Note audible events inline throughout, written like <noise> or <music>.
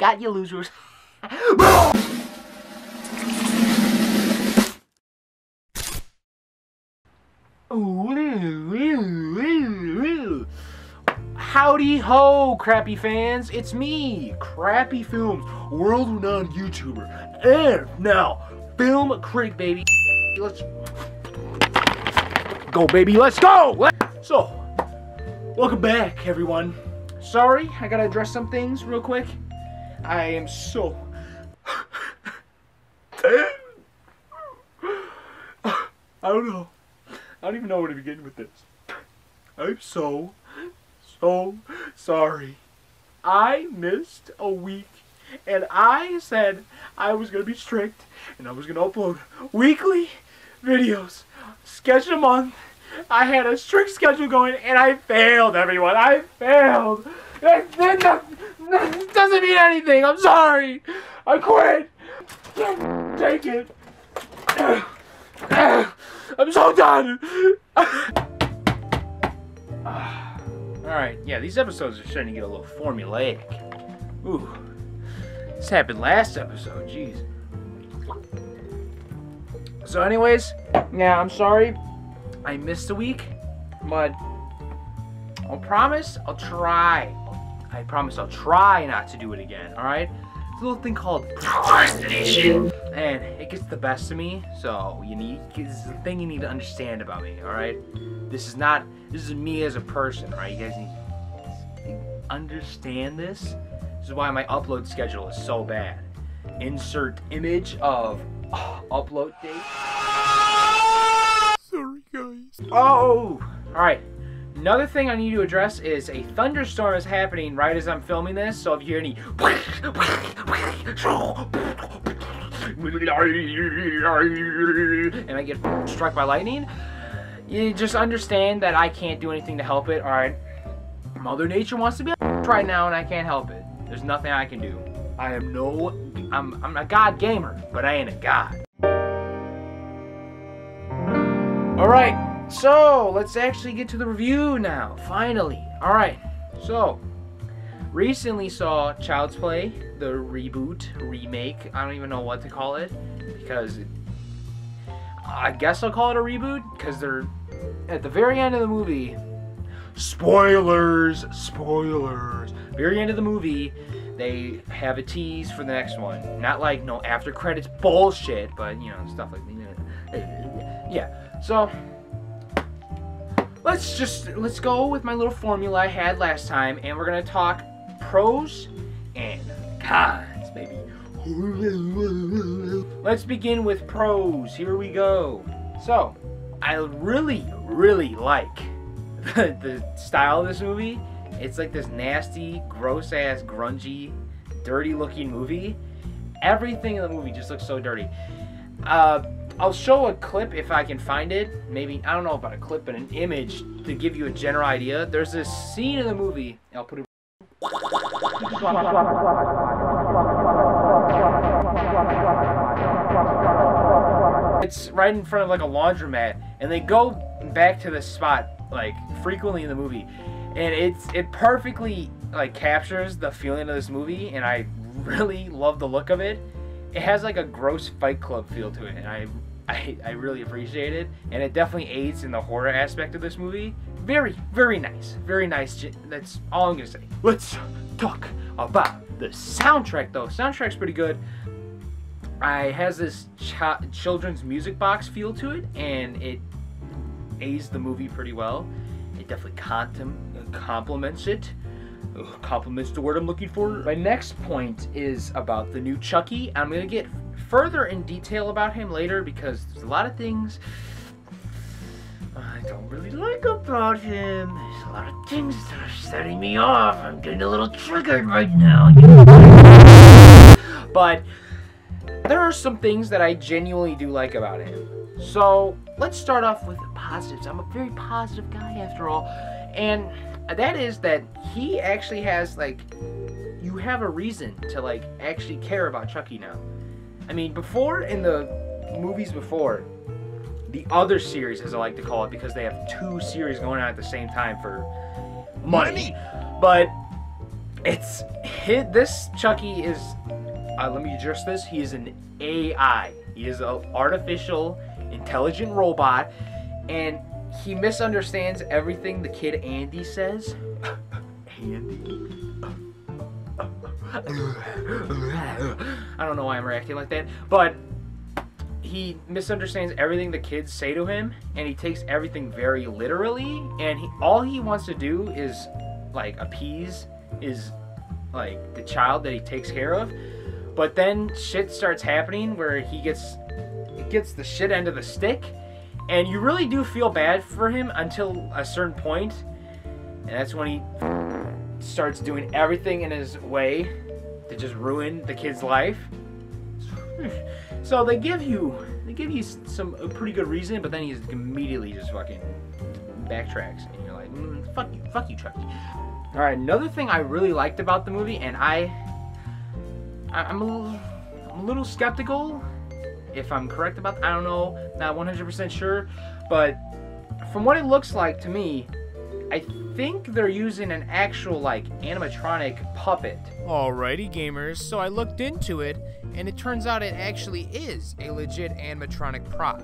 Got you, losers. <laughs> Howdy ho, crappy fans! It's me, Crappy Films, world-renowned YouTuber, and now film critic, baby. Let's go, baby. Let's go. So, welcome back, everyone. Sorry, I gotta address some things real quick. I am so. <laughs> I don't know. I don't even know where to begin with this. I'm so, so sorry. I missed a week and I said I was going to be strict and I was going to upload weekly videos, schedule a month. I had a strict schedule going and I failed, everyone. I failed. That, that, that doesn't mean anything. I'm sorry. I quit. Take it. I'm so done. Alright, yeah, these episodes are starting to get a little formulaic. Ooh. This happened last episode, jeez. So anyways, yeah, I'm sorry. I missed a week, but I'll promise I'll try. I promise I'll try not to do it again, alright? It's a little thing called procrastination. And it gets the best of me, so you need, this is the thing you need to understand about me, alright? This is not, this is me as a person, right? You guys need to understand this. This is why my upload schedule is so bad. Insert image of uh, upload date. Sorry, guys. Oh! Alright. Another thing I need to address is a thunderstorm is happening right as I'm filming this, so if you hear any and I get struck by lightning, you just understand that I can't do anything to help it, alright? Mother Nature wants to be <laughs> right now and I can't help it. There's nothing I can do. I am no I'm I'm a god gamer, but I ain't a god. Alright, so let's actually get to the review now, finally. Alright, so recently saw Child's Play, the reboot, remake, I don't even know what to call it, because it, I guess I'll call it a reboot, because they're at the very end of the movie, spoilers, spoilers, very end of the movie, they have a tease for the next one. Not like no after credits bullshit, but you know, stuff like that. Yeah, so let's just let's go with my little formula I had last time, and we're gonna talk pros and cons, baby. Let's begin with pros. Here we go. So, I really, really like <laughs> the, the style of this movie. It's like this nasty, gross ass, grungy, dirty looking movie. Everything in the movie just looks so dirty. Uh, I'll show a clip if I can find it. Maybe, I don't know about a clip, but an image to give you a general idea. There's this scene in the movie. I'll put it. It's right in front of like a laundromat, and they go back to this spot like frequently in the movie, and it's it perfectly like captures the feeling of this movie, and I really love the look of it. It has like a gross Fight Club feel to it, and I I, I really appreciate it, and it definitely aids in the horror aspect of this movie. Very, very nice. Very nice. That's all I'm gonna say. Let's talk about the soundtrack, though. Soundtrack's pretty good. I has this ch children's music box feel to it, and it aids the movie pretty well. It definitely complements it. Ugh, compliments the word I'm looking for. My next point is about the new Chucky. I'm gonna get further in detail about him later because there's a lot of things I don't really like about him. There's a lot of things that are setting me off. I'm getting a little triggered right now. But there are some things that I genuinely do like about him. So let's start off with the positives. I'm a very positive guy after all. And that is that he actually has like you have a reason to like actually care about Chucky now. I mean, before in the movies before, the other series, as I like to call it, because they have two series going on at the same time for money. But it's hit. This Chucky is. Uh, let me address this. He is an AI. He is an artificial intelligent robot, and he misunderstands everything the kid Andy says. Andy. I don't know why I'm reacting like that, but he misunderstands everything the kids say to him, and he takes everything very literally. And he, all he wants to do is like appease is like the child that he takes care of. But then shit starts happening where he gets gets the shit end of the stick, and you really do feel bad for him until a certain point, and that's when he starts doing everything in his way to just ruin the kid's life. <laughs> So they give you they give you some a pretty good reason, but then he immediately just fucking backtracks, and you're like, mm, fuck you, fuck you, Chucky. All right, another thing I really liked about the movie, and I, I'm a little, I'm a little skeptical if I'm correct about. That. I don't know, not 100% sure, but from what it looks like to me, I think they're using an actual like animatronic puppet. Alrighty, gamers. So I looked into it, and it turns out it actually is a legit animatronic prop.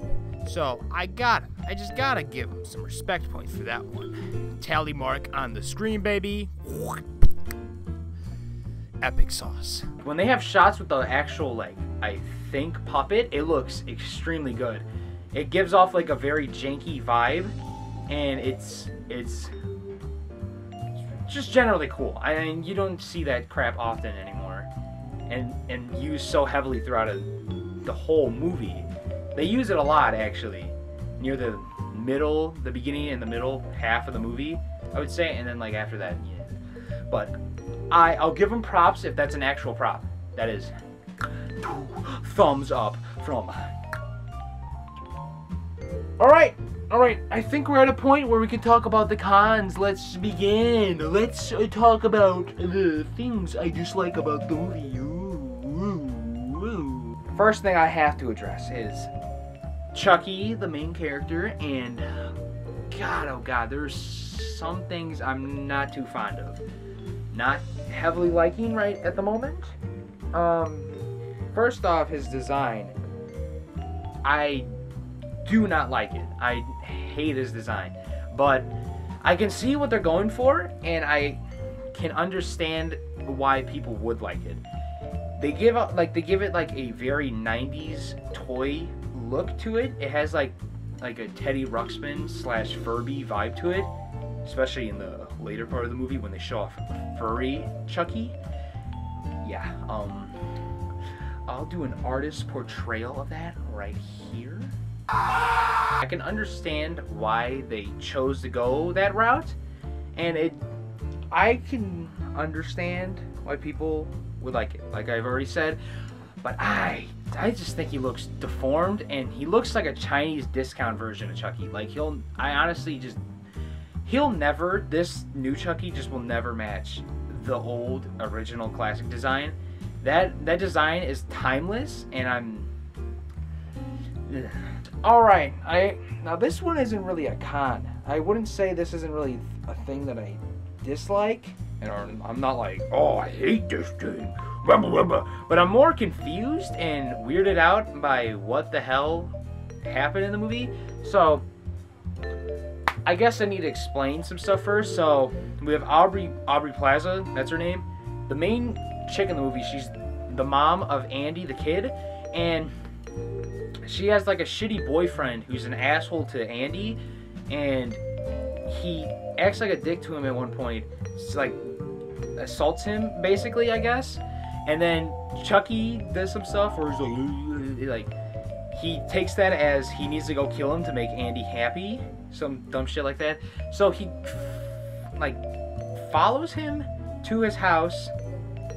So I gotta, I just gotta give him some respect points for that one. Tally mark on the screen, baby. Epic sauce. When they have shots with the actual like I think puppet, it looks extremely good. It gives off like a very janky vibe, and it's it's just generally cool. I mean, you don't see that crap often anymore, and and used so heavily throughout a, the whole movie. They use it a lot actually, near the middle, the beginning and the middle half of the movie, I would say, and then like after that, yeah. But I I'll give them props if that's an actual prop. That is thumbs up from. All right, all right. I think we're at a point where we can talk about the cons. Let's begin. Let's uh, talk about the things I dislike about the movie. First thing I have to address is Chucky, the main character, and God, oh God, there's some things I'm not too fond of. Not heavily liking right at the moment. Um, first off, his design. I do not like it. I hate his design. But I can see what they're going for, and I can understand why people would like it. They give up like they give it like a very 90s toy look to it. It has like like a Teddy Ruxpin slash Furby vibe to it, especially in the later part of the movie when they show off furry Chucky. Yeah, um, I'll do an artist portrayal of that right here. I can understand why they chose to go that route, and it, I can understand why people would like it. Like I've already said, but I, I just think he looks deformed, and he looks like a Chinese discount version of Chucky. Like he'll, I honestly just, he'll never. This new Chucky just will never match the old original classic design. That that design is timeless, and I'm. Ugh. All right, I now this one isn't really a con. I wouldn't say this isn't really a thing that I dislike, and I'm not like, oh, I hate this thing, but I'm more confused and weirded out by what the hell happened in the movie. So I guess I need to explain some stuff first. So we have Aubrey Aubrey Plaza, that's her name, the main chick in the movie. She's the mom of Andy, the kid, and she has like a shitty boyfriend who's an asshole to Andy, and he acts like a dick to him at one point. It's like assaults him basically, I guess. And then Chucky does some stuff where he's like, like he takes that as he needs to go kill him to make Andy happy, some dumb shit like that. So he like follows him to his house.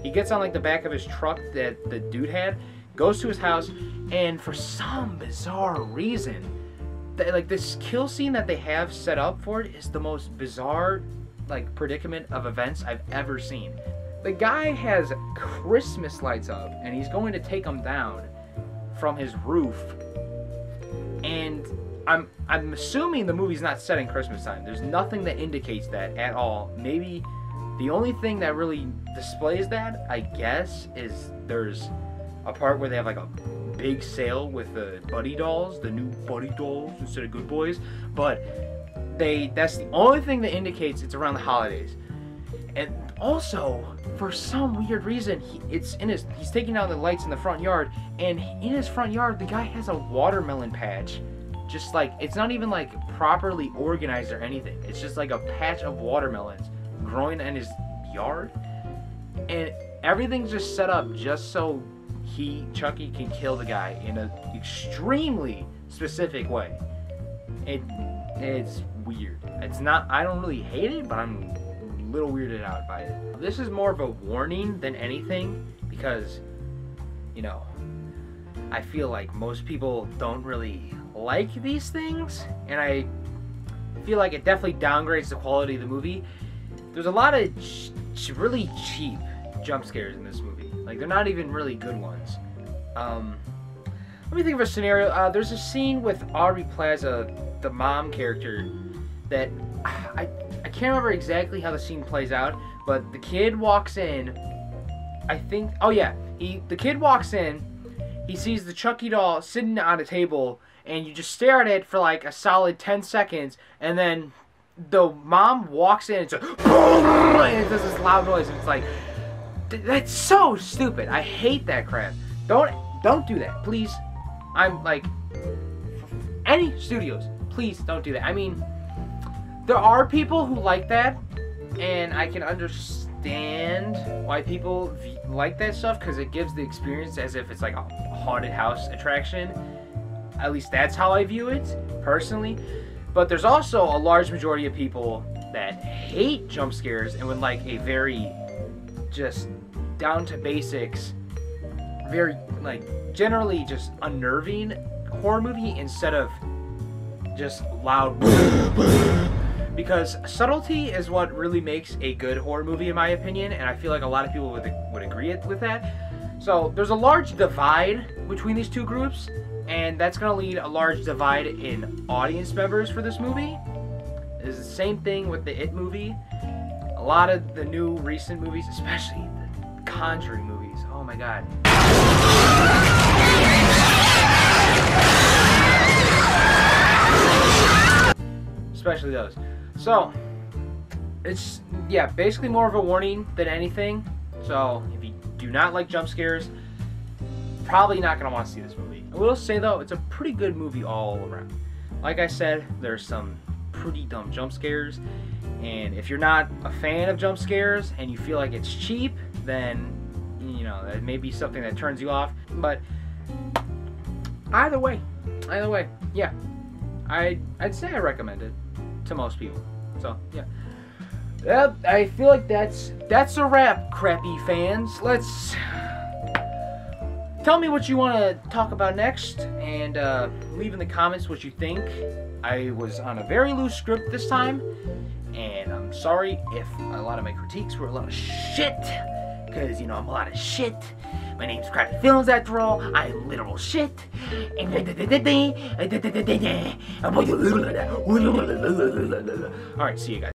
He gets on like the back of his truck that the dude had, goes to his house, and for some bizarre reason, that, like this kill scene that they have set up for it is the most bizarre like predicament of events I've ever seen. The guy has Christmas lights up and he's going to take them down from his roof. And I'm I'm assuming the movie's not set in Christmas time. There's nothing that indicates that at all. Maybe The only thing that really displays that, I guess, is there's a part where they have like a big sale with the Buddi dolls, the new Buddi dolls instead of good boys. But they that's the only thing that indicates it's around the holidays. And also, for some weird reason, he, it's in his he's taking down the lights in the front yard, and in his front yard, the guy has a watermelon patch. Just like it's not even like properly organized or anything. It's just like a patch of watermelons growing in his yard, and everything's just set up just so he Chucky can kill the guy in an extremely specific way. It it's weird. It's not. I don't really hate it, but I'm a little weirded out by it. This is more of a warning than anything because, you know, I feel like most people don't really like these things, and I feel like it definitely downgrades the quality of the movie. There's a lot of ch- really cheap jump scares in this movie. Like they're not even really good ones. Um, let me think of a scenario. Uh, there's a scene with Aubrey Plaza, the mom character, that I I can't remember exactly how the scene plays out, but the kid walks in. I think. Oh yeah, he the kid walks in. He sees the Chucky doll sitting on a table, and you just stare at it for like a solid ten seconds, and then the mom walks in and, it's like, <laughs> and it does this loud noise, and it's like that's so stupid. I hate that crap. Don't don't do that, please. I'm like any studios, please don't do that. I mean, there are people who like that, and I can understand why people like that stuff because it gives the experience as if it's like a haunted house attraction. At least that's how I view it personally. But there's also a large majority of people that hate jump scares and would like a very just down to basics, very like generally just unnerving horror movie instead of just loud. <laughs> because subtlety is what really makes a good horror movie, in my opinion, and I feel like a lot of people would would agree with that. So there's a large divide between these two groups, and that's going to lead a large divide in audience members for this movie. It's the same thing with the It movie. A lot of the new recent movies, especially the Conjuring movies. Oh my god. Especially those. So, it's, yeah, basically more of a warning than anything. So, if you do not like jump scares, probably not going to want to see this movie. I will say, though, it's a pretty good movie all around. Like I said, there's some pretty dumb jump scares. And if you're not a fan of jump scares and you feel like it's cheap, then you know that may be something that turns you off. But either way, either way, yeah, I I'd say I recommend it to most people. So yeah. Yeah, I feel like that's that's a wrap, crappy fans. Let's tell me what you want to talk about next, and uh, leave in the comments what you think. I was on a very loose script this time, and I'm sorry if a lot of my critiques were a lot of shit because, you know, I'm a lot of shit. My name's Crappy Films after all. I'm literal shit. Alright, see you guys.